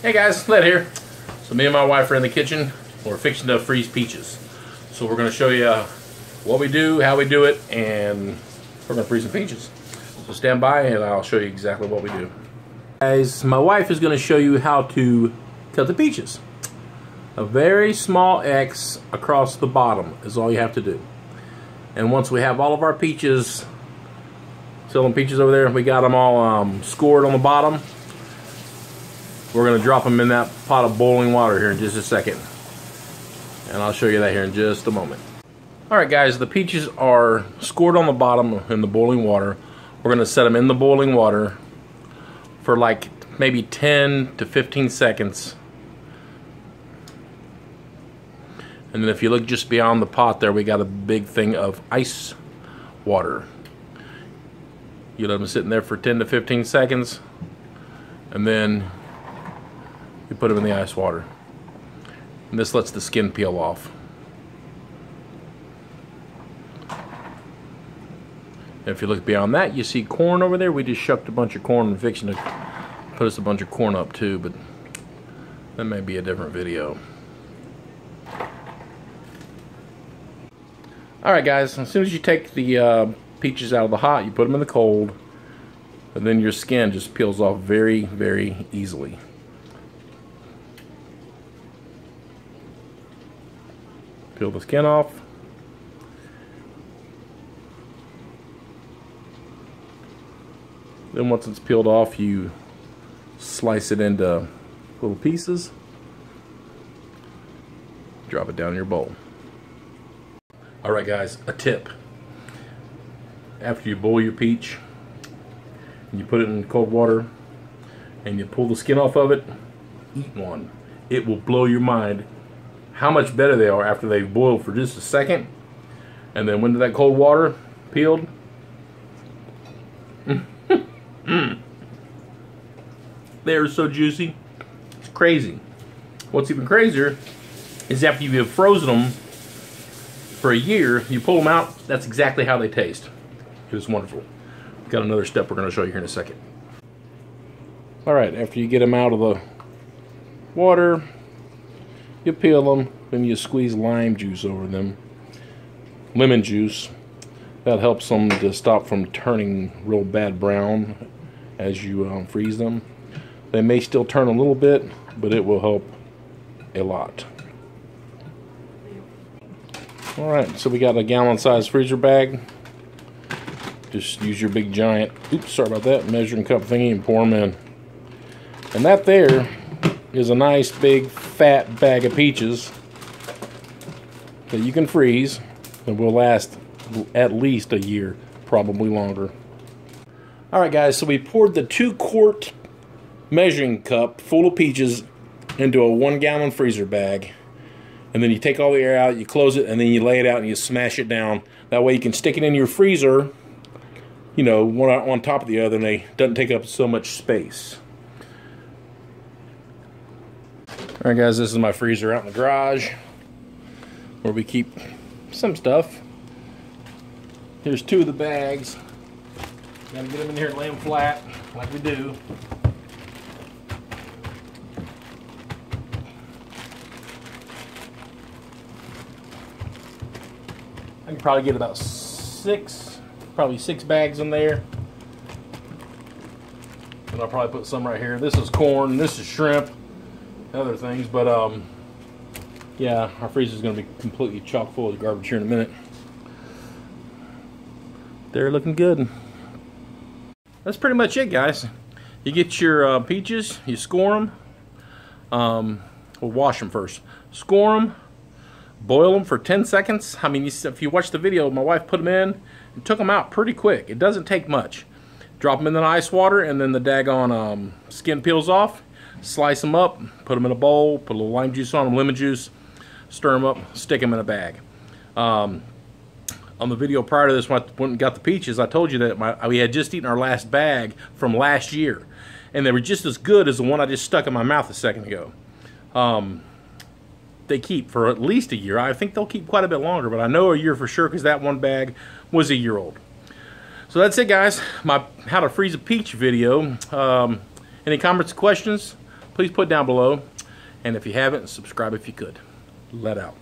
Hey guys, Led here. So me and my wife are in the kitchen. We're fixing to freeze peaches. So we're going to show you what we do, how we do it, and we're going to freeze some peaches. So stand by and I'll show you exactly what we do. Guys, my wife is going to show you how to cut the peaches. A very small X across the bottom is all you have to do. And once we have all of our peaches, selling peaches over there, we got them all um, scored on the bottom. We're going to drop them in that pot of boiling water here in just a second. And I'll show you that here in just a moment. Alright guys, the peaches are scored on the bottom in the boiling water. We're going to set them in the boiling water for like maybe 10 to 15 seconds. And then if you look just beyond the pot there, we got a big thing of ice water. You let them sit in there for 10 to 15 seconds. And then you put them in the ice water. And this lets the skin peel off. If you look beyond that, you see corn over there. We just shucked a bunch of corn and fixing to put us a bunch of corn up too, but that may be a different video. Alright guys, as soon as you take the uh, peaches out of the hot, you put them in the cold, and then your skin just peels off very, very easily. Peel the skin off. Then once it's peeled off, you slice it into little pieces. Drop it down in your bowl. Alright guys, a tip. After you boil your peach, you put it in cold water, and you pull the skin off of it, eat one. It will blow your mind how much better they are after they've boiled for just a second and then went to that cold water, peeled. mm. They are so juicy. It's crazy. What's even crazier is after you've frozen them for a year, you pull them out, that's exactly how they taste. It is wonderful. Got another step we're going to show you here in a second. Alright, after you get them out of the water, you peel them, then you squeeze lime juice over them. Lemon juice. That helps them to stop from turning real bad brown as you um, freeze them. They may still turn a little bit, but it will help a lot. Alright, so we got a gallon size freezer bag. Just use your big giant, oops, sorry about that, measuring cup thingy and pour them in. And that there is a nice big fat bag of peaches that you can freeze and will last at least a year, probably longer. Alright guys, so we poured the two quart measuring cup full of peaches into a one gallon freezer bag. And then you take all the air out, you close it, and then you lay it out and you smash it down. That way you can stick it in your freezer, you know, one on top of the other, and it doesn't take up so much space. Alright guys, this is my freezer out in the garage where we keep some stuff. Here's two of the bags. Gotta get them in here and lay them flat like we do. I can probably get about six, probably six bags in there. And I'll probably put some right here. This is corn, this is shrimp other things, but um, yeah, our freezer is going to be completely chock full of garbage here in a minute. They're looking good. That's pretty much it, guys. You get your uh, peaches, you score them. Um, we'll wash them first. Score them, boil them for 10 seconds. I mean, if you watch the video, my wife put them in and took them out pretty quick. It doesn't take much. Drop them in the ice water, and then the daggone um, skin peels off slice them up, put them in a bowl, put a little lime juice on them, lemon juice, stir them up, stick them in a bag. Um, on the video prior to this, when I got the peaches, I told you that my, we had just eaten our last bag from last year. And they were just as good as the one I just stuck in my mouth a second ago. Um, they keep for at least a year. I think they'll keep quite a bit longer, but I know a year for sure because that one bag was a year old. So that's it, guys. My how to freeze a peach video. Um, any comments, or questions? Please put down below. And if you haven't, subscribe if you could. Led out.